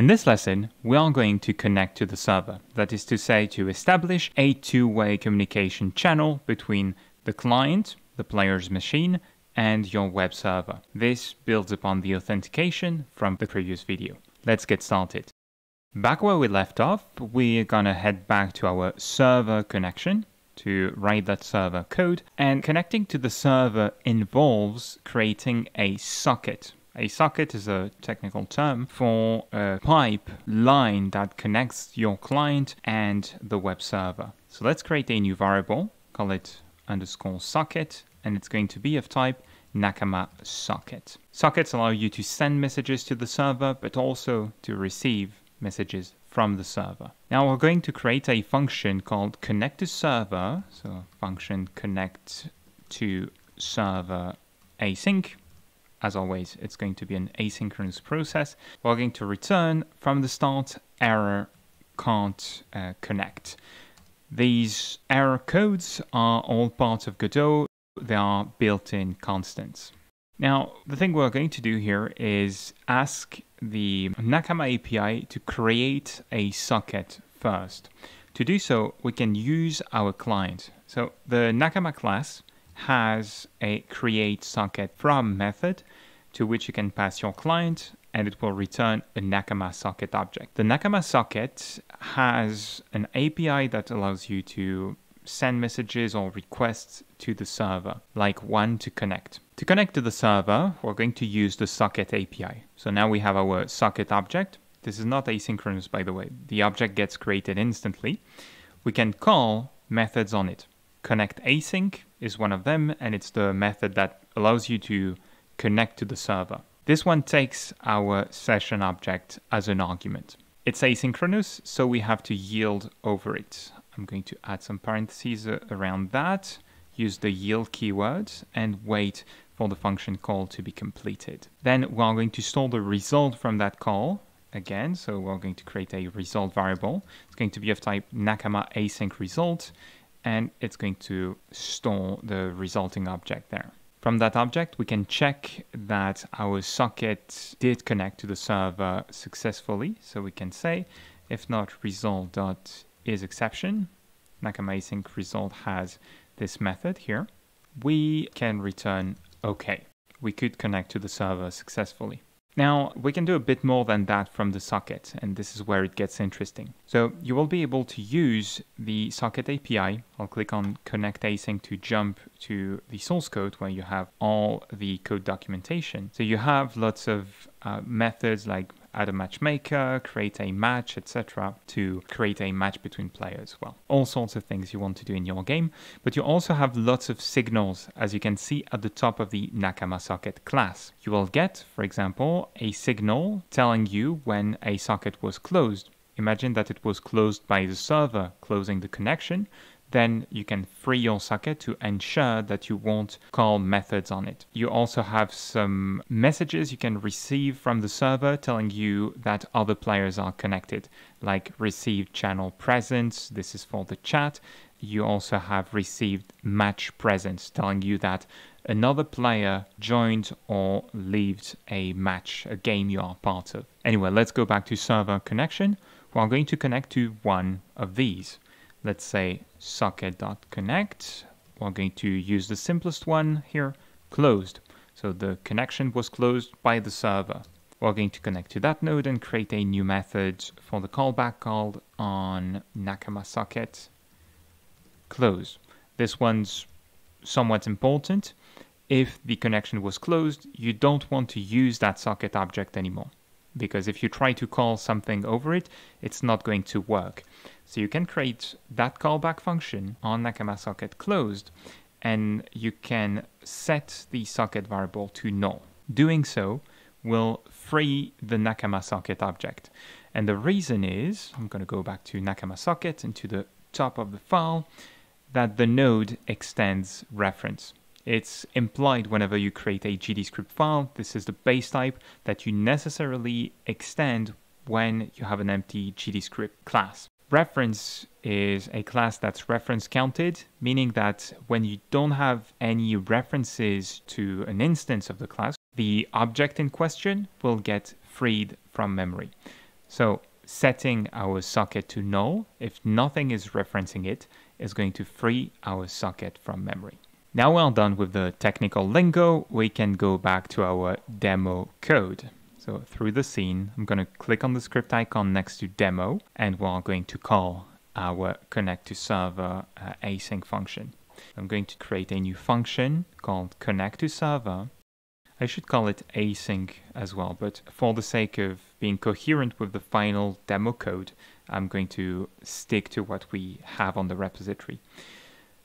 In this lesson, we are going to connect to the server, that is to say, to establish a two way communication channel between the client, the player's machine, and your web server. This builds upon the authentication from the previous video. Let's get started. Back where we left off, we're gonna head back to our server connection to write that server code. And connecting to the server involves creating a socket a socket is a technical term for a pipe line that connects your client and the web server. So let's create a new variable, call it underscore socket, and it's going to be of type Nakama socket. Sockets allow you to send messages to the server, but also to receive messages from the server. Now we're going to create a function called connect to server. So function connect to server async as always, it's going to be an asynchronous process. We're going to return from the start error can't uh, connect. These error codes are all part of Godot. They are built-in constants. Now, the thing we're going to do here is ask the Nakama API to create a socket first. To do so, we can use our client. So the Nakama class has a create socket from method to which you can pass your client and it will return a Nakama socket object. The Nakama socket has an API that allows you to send messages or requests to the server, like one to connect. To connect to the server, we're going to use the socket API. So now we have our socket object. This is not asynchronous, by the way. The object gets created instantly. We can call methods on it. Connect async is one of them, and it's the method that allows you to connect to the server. This one takes our session object as an argument. It's asynchronous, so we have to yield over it. I'm going to add some parentheses around that, use the yield keyword, and wait for the function call to be completed. Then we're going to store the result from that call again. So we're going to create a result variable. It's going to be of type Nakama async result, and it's going to store the resulting object there. From that object, we can check that our socket did connect to the server successfully. So we can say, if not result dot is exception, Nakama async result has this method here. We can return OK. We could connect to the server successfully. Now, we can do a bit more than that from the socket, and this is where it gets interesting. So you will be able to use the socket API. I'll click on connect async to jump to the source code where you have all the code documentation. So you have lots of uh, methods like add a matchmaker, create a match, etc. to create a match between players. Well, all sorts of things you want to do in your game, but you also have lots of signals as you can see at the top of the Nakama socket class. You will get, for example, a signal telling you when a socket was closed. Imagine that it was closed by the server closing the connection, then you can free your socket to ensure that you won't call methods on it. You also have some messages you can receive from the server telling you that other players are connected, like received channel presence, this is for the chat. You also have received match presence telling you that another player joined or left a match, a game you are part of. Anyway, let's go back to server connection. We're going to connect to one of these let's say socket.connect. We're going to use the simplest one here, closed. So the connection was closed by the server. We're going to connect to that node and create a new method for the callback called on Nakama socket close. This one's somewhat important. If the connection was closed, you don't want to use that socket object anymore because if you try to call something over it, it's not going to work. So you can create that callback function on Nakama socket closed, and you can set the socket variable to null. Doing so will free the Nakama socket object. And the reason is, I'm going to go back to Nakama socket and to the top of the file, that the node extends reference. It's implied whenever you create a GDScript file. This is the base type that you necessarily extend when you have an empty GDScript class. Reference is a class that's reference counted, meaning that when you don't have any references to an instance of the class, the object in question will get freed from memory. So setting our socket to null, if nothing is referencing it, is going to free our socket from memory. Now we're done with the technical lingo, we can go back to our demo code. So through the scene, I'm going to click on the script icon next to demo, and we're going to call our connect to server uh, async function. I'm going to create a new function called connect to server. I should call it async as well, but for the sake of being coherent with the final demo code, I'm going to stick to what we have on the repository.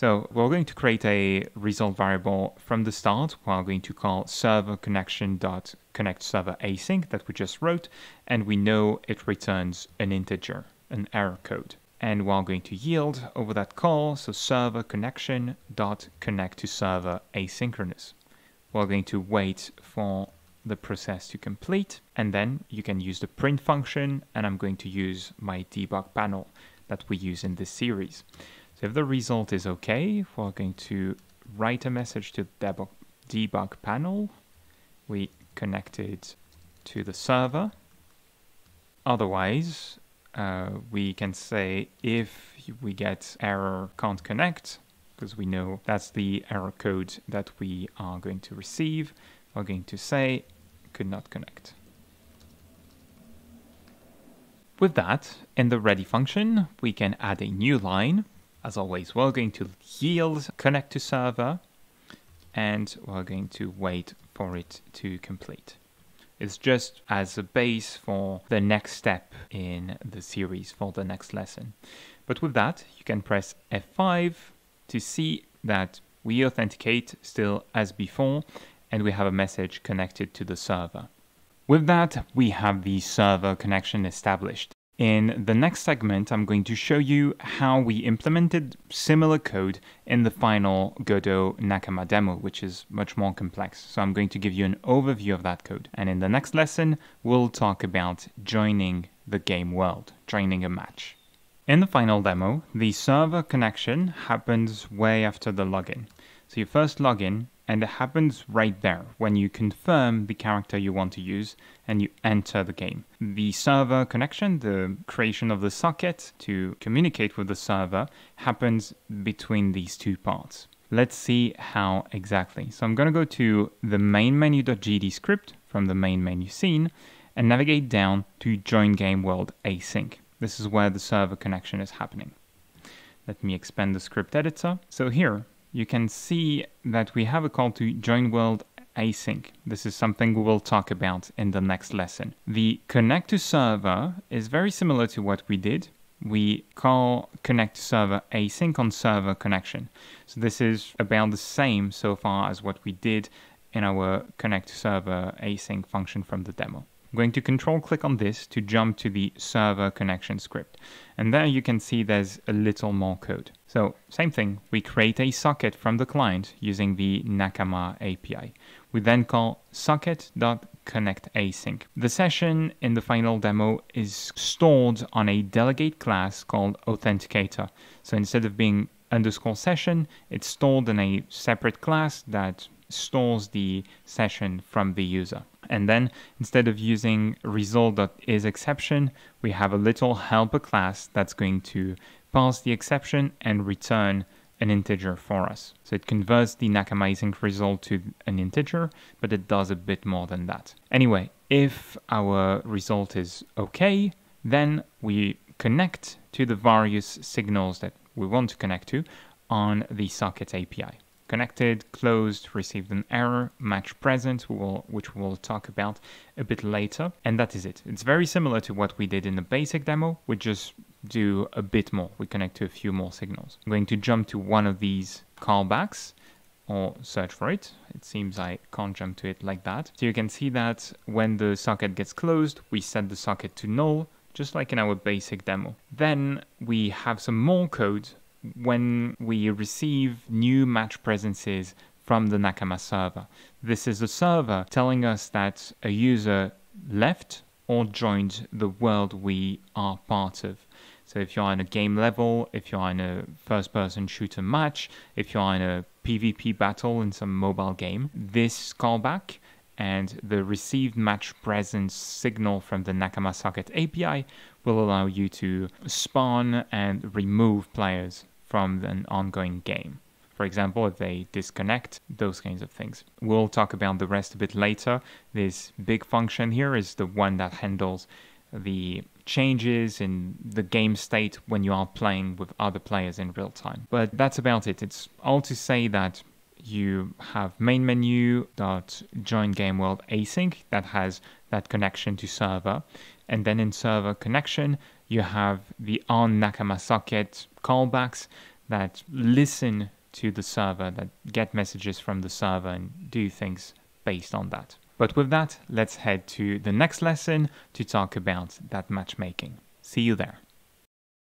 So we're going to create a result variable from the start. We're going to call server connection dot connect server async that we just wrote, and we know it returns an integer, an error code and we're going to yield over that call, so server connection dot connect to server asynchronous. We're going to wait for the process to complete, and then you can use the print function, and I'm going to use my debug panel that we use in this series. So if the result is okay, we're going to write a message to the debug, panel. We connect it to the server. Otherwise, uh, we can say if we get error can't connect, because we know that's the error code that we are going to receive, we're going to say could not connect. With that, in the ready function, we can add a new line. As always, we're going to yield connect to server, and we're going to wait for it to complete. It's just as a base for the next step in the series for the next lesson. But with that, you can press F5 to see that we authenticate still as before and we have a message connected to the server. With that, we have the server connection established. In the next segment, I'm going to show you how we implemented similar code in the final Godot Nakama demo, which is much more complex. So I'm going to give you an overview of that code. And in the next lesson, we'll talk about joining the game world, joining a match. In the final demo, the server connection happens way after the login. So you first log in, and it happens right there when you confirm the character you want to use and you enter the game. The server connection, the creation of the socket to communicate with the server, happens between these two parts. Let's see how exactly. So I'm going to go to the main menu.gd script from the main menu scene and navigate down to join game world async. This is where the server connection is happening. Let me expand the script editor. So here, you can see that we have a call to join world async. This is something we will talk about in the next lesson. The connect to server is very similar to what we did. We call connect to server async on server connection. So this is about the same so far as what we did in our connect to server async function from the demo. I'm going to control click on this to jump to the server connection script. And there you can see there's a little more code. So same thing, we create a socket from the client using the Nakama API. We then call socket.connectAsync. The session in the final demo is stored on a delegate class called Authenticator. So instead of being underscore session, it's stored in a separate class that stores the session from the user. And then instead of using result.isException, we have a little helper class that's going to pass the exception and return an integer for us. So it converts the Nakama result to an integer, but it does a bit more than that. Anyway, if our result is okay, then we connect to the various signals that we want to connect to on the socket API connected, closed, received an error, match present, which we'll talk about a bit later. And that is it. It's very similar to what we did in the basic demo. We just do a bit more. We connect to a few more signals. I'm going to jump to one of these callbacks or search for it. It seems I can't jump to it like that. So you can see that when the socket gets closed, we set the socket to null, just like in our basic demo. Then we have some more code when we receive new match presences from the Nakama server. This is a server telling us that a user left or joined the world we are part of. So if you're in a game level, if you're in a first person shooter match, if you're in a PvP battle in some mobile game, this callback and the received match presence signal from the Nakama Socket API will allow you to spawn and remove players from an ongoing game. For example, if they disconnect, those kinds of things. We'll talk about the rest a bit later. This big function here is the one that handles the changes in the game state when you are playing with other players in real time. But that's about it. It's all to say that you have main menu dot join game world async that has that connection to server. And then in server connection you have the on nakama socket callbacks that listen to the server that get messages from the server and do things based on that. But with that let's head to the next lesson to talk about that matchmaking. See you there